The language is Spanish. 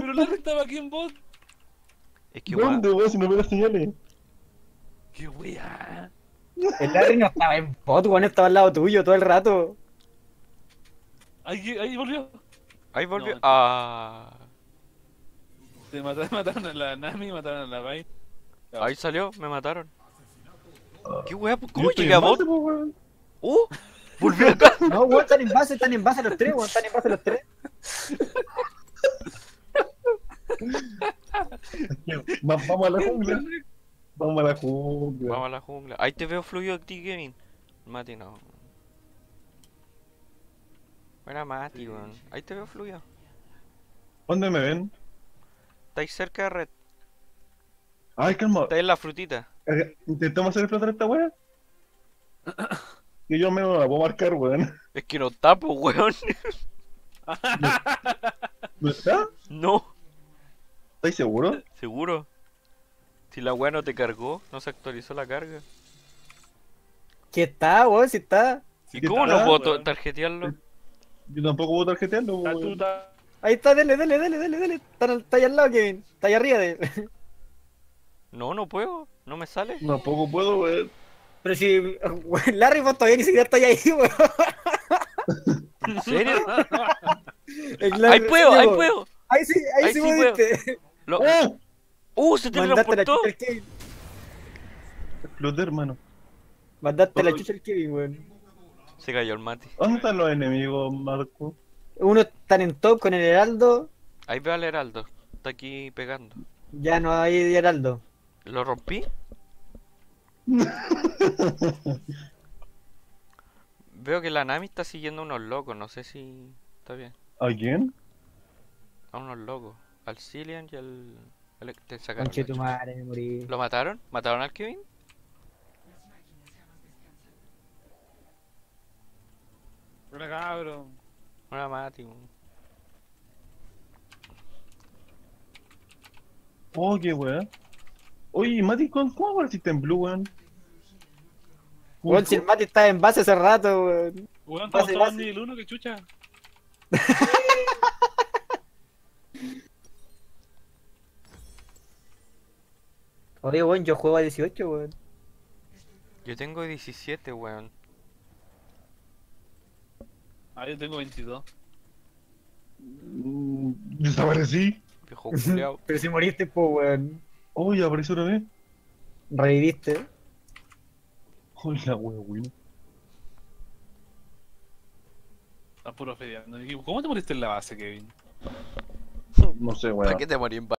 Pero Larry estaba aquí en bot. Es que weón, ¿Dónde, weón? Si no ve las señales. Qué wea. El Larry no estaba en bot, weón, estaba al lado tuyo todo el rato. Ahí, ahí volvió. ahí volvió. No. Ah, Te mataron, mataron a la Nami, mataron a la Bai. ahí salió, me mataron. Ah. ¿Qué weá? Yo ¿Cómo po, weón. ¡Uh! Volvió acá. No, weón, están en base, están en base los tres, weón, están en base los tres. Vamos a la jungla. Vamos a la jungla. Vamos a la jungla. Ahí te veo fluido a ti, Kevin. Mati no. Buena Mati, weón. Ahí te veo fluido. ¿Dónde me ven? Estáis cerca de red. Ay, calma. Estáis en la frutita. Eh, Intentamos hacer explotar esta weá. Que yo me la puedo marcar, weón. Es que no tapo, weón. ¿No está? No, ¿Estáis seguros? seguro. Si la weá no te cargó, no se actualizó la carga. ¿Qué está, weón? Si está. ¿Y ¿Qué cómo no puedo weón? tarjetearlo? Yo tampoco puedo tarjetearlo, weón. Ahí está, dele, dele, dele, dele, dele. Está, está ahí al lado, Kevin. Está ahí arriba de él. No, no puedo. No me sale. Tampoco puedo, weón. Pero si, weón, Larry, vos todavía ni siquiera está ahí, weón. ¿En serio? ¡Ahí puedo! ¡Ahí puedo! Ahí sí, ahí, Ahí sí sí puedo. pudiste. Lo- ¡Oh! ¡Uh! ¡Se Mandaste la teletransportó! chucha. Exploté, hermano. Mandaste la Uy. chucha al Kevin, weón. Se cayó el Mati. ¿Dónde están los enemigos, Marco? Uno están en top con el Heraldo. Ahí veo al Heraldo. Está aquí pegando. Ya no hay Heraldo. ¿Lo rompí? Veo que la Nami está siguiendo a unos locos. No sé si está bien. ¿A quién? A unos locos. Al Cillian y al. Te sacaron Conche tu madre, me morí. ¿Lo mataron? ¿Mataron al Kevin? Hola, cabrón. Una Mati. weón. Oh, qué weón. Oye, Mati, ¿cómo apareciste en Blue, weón? Weón, si el Mati está en base hace rato, weón. Weón, estamos todos en nivel 1, que chucha. Oye, weón, yo juego a 18, weón. Yo tengo 17, weón. Ah, yo tengo 22. Mm, Desaparecí. Viejo culiao. Pero si moriste, pues, weón. Oye, apareció otra vez. Reviviste. Oye, la weón. Estás puro fedeando. ¿Y ¿Cómo te moriste en la base, Kevin? No sé, ¿Para weón. qué te morí en